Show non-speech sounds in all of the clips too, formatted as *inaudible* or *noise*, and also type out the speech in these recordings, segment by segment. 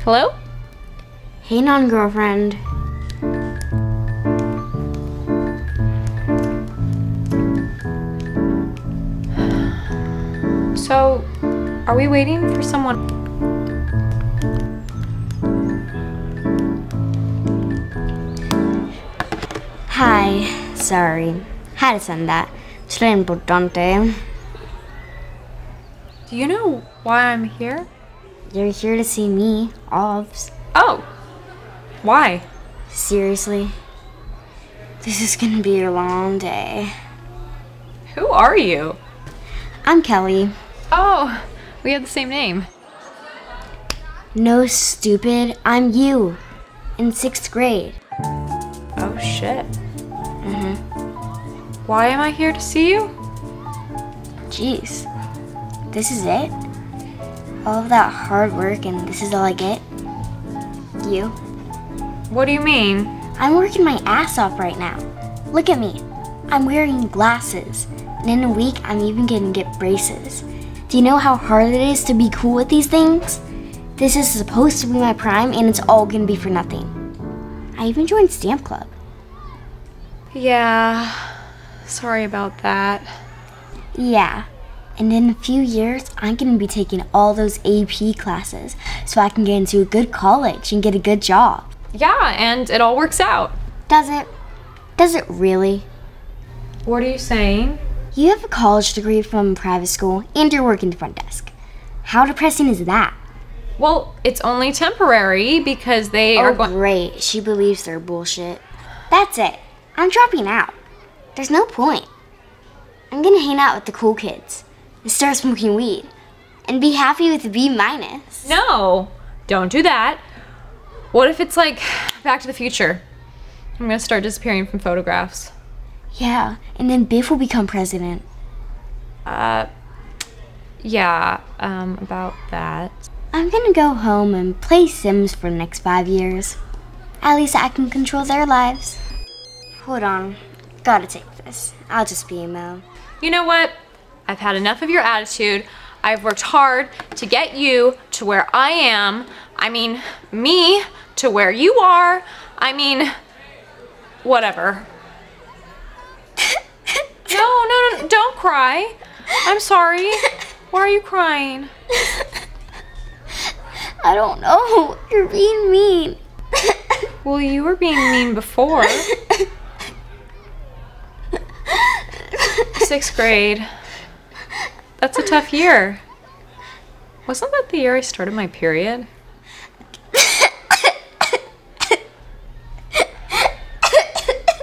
Hello? Hey, non girlfriend. So, are we waiting for someone? Hi, sorry. Had to send that. It's really important. Do you know why I'm here? You're here to see me, Ovs. Oh. Why? Seriously? This is gonna be a long day. Who are you? I'm Kelly. Oh, we have the same name. No, stupid. I'm you. In sixth grade. Oh shit. Mm-hmm. Why am I here to see you? Jeez. This is it? All of that hard work and this is all I get? You? What do you mean? I'm working my ass off right now. Look at me. I'm wearing glasses. And in a week, I'm even gonna get braces. Do you know how hard it is to be cool with these things? This is supposed to be my prime and it's all gonna be for nothing. I even joined Stamp Club. Yeah. Sorry about that. Yeah. And in a few years, I'm gonna be taking all those AP classes so I can get into a good college and get a good job. Yeah, and it all works out. Does it? Does it really? What are you saying? You have a college degree from private school and you're working the front desk. How depressing is that? Well, it's only temporary because they are Oh, going. great. She believes their bullshit. That's it. I'm dropping out. There's no point. I'm gonna hang out with the cool kids and start smoking weed and be happy with B minus. No, don't do that. What if it's like Back to the Future? I'm gonna start disappearing from photographs. Yeah, and then Biff will become president. Uh, yeah, um, about that. I'm gonna go home and play Sims for the next five years. At least I can control their lives. Hold on. Gotta take this. I'll just be emo. You know what? I've had enough of your attitude. I've worked hard to get you to where I am. I mean, me to where you are. I mean, whatever. *laughs* no, no, no, don't cry. I'm sorry. Why are you crying? I don't know. You're being mean. Well, you were being mean before. *laughs* Sixth grade. That's a tough year. Wasn't that the year I started my period?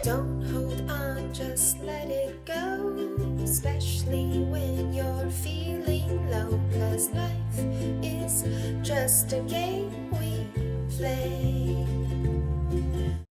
Don't hold on, just let it go. Especially when you're feeling low. Cause life is just a game we play.